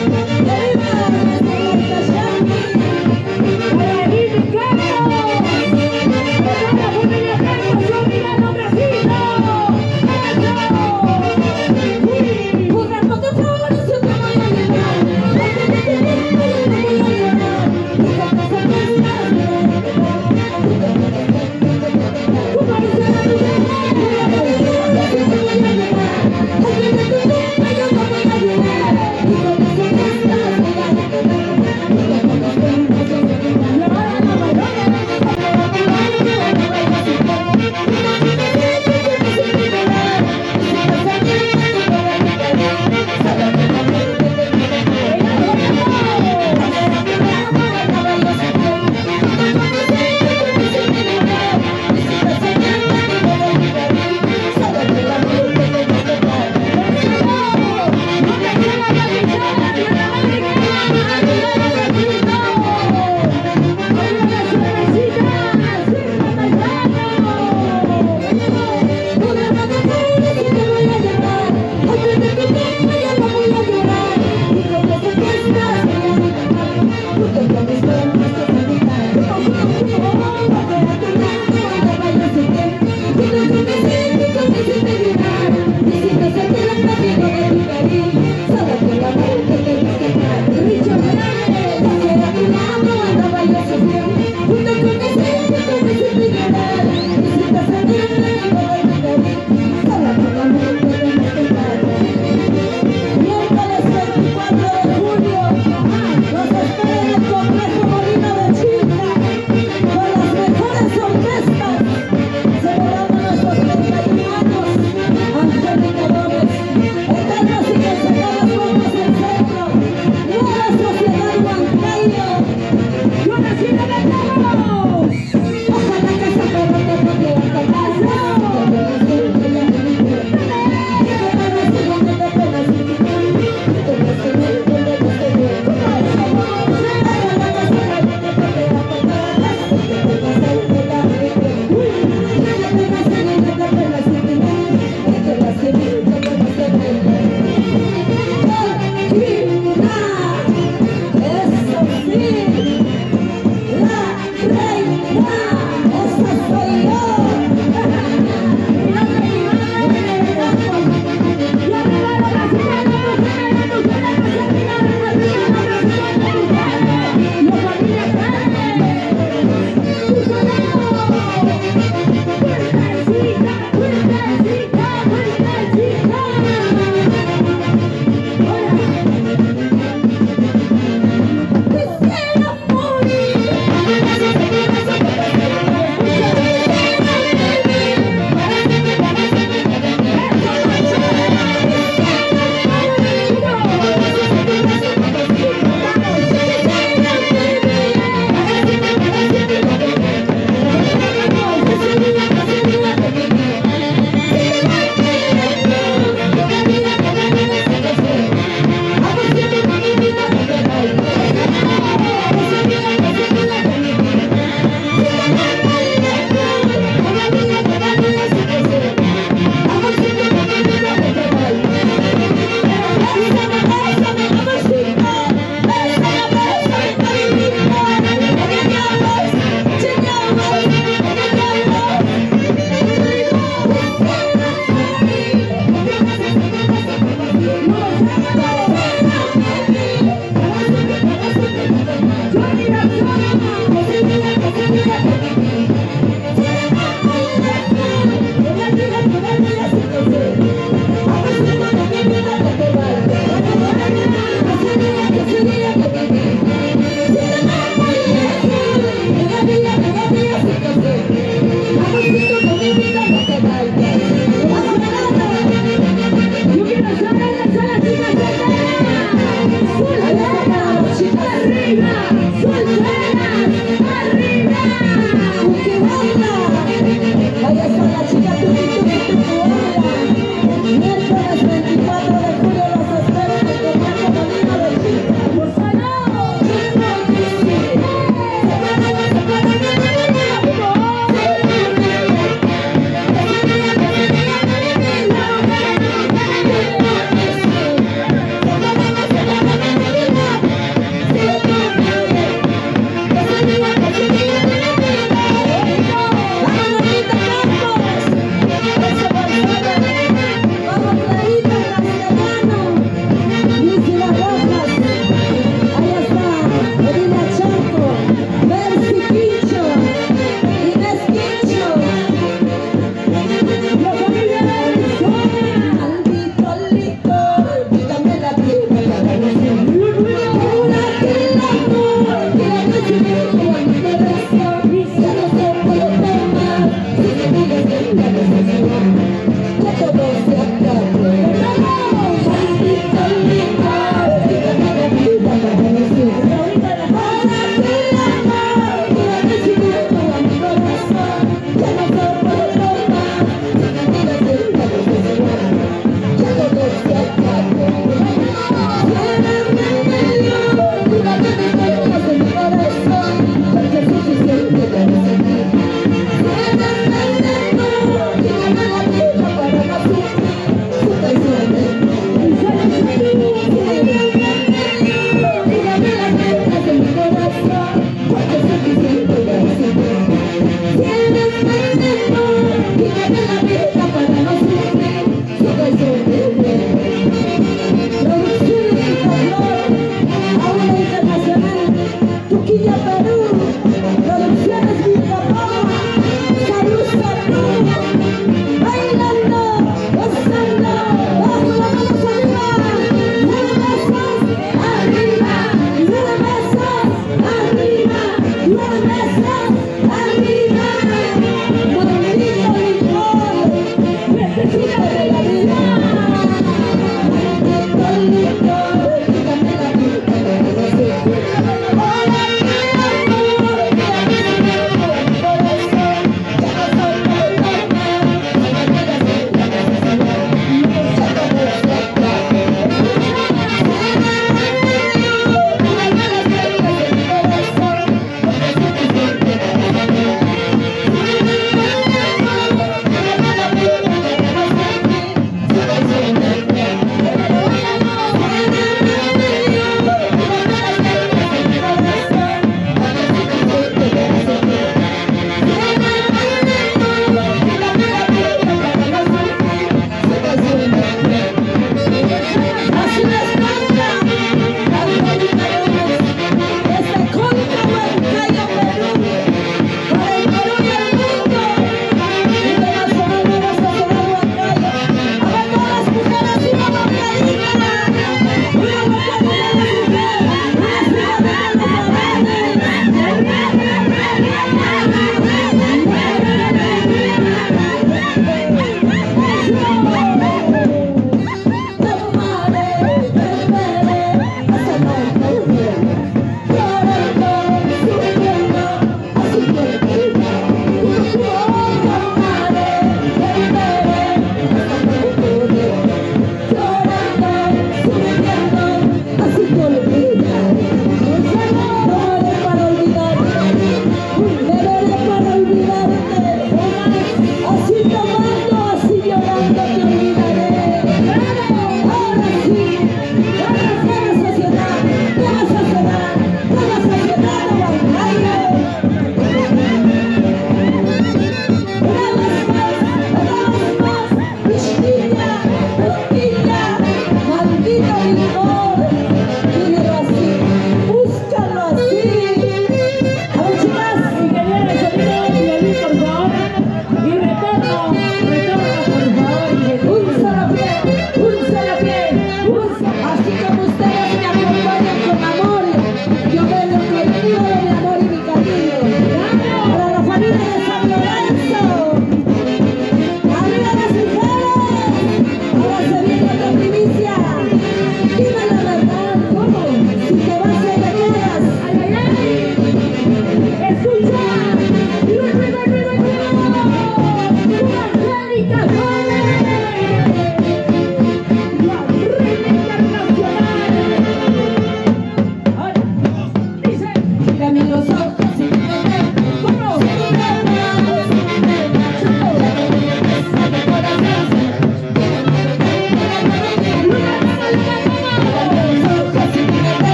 Hey.